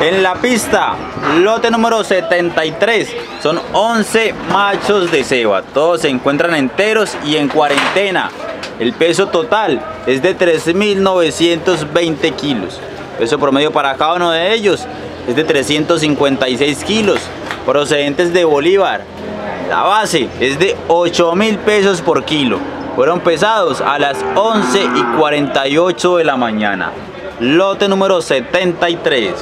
En la pista, lote número 73, son 11 machos de ceba. Todos se encuentran enteros y en cuarentena. El peso total es de 3.920 kilos. Peso promedio para cada uno de ellos es de 356 kilos, procedentes de Bolívar. La base es de 8 mil pesos por kilo. Fueron pesados a las 11 y 48 de la mañana. Lote número 73.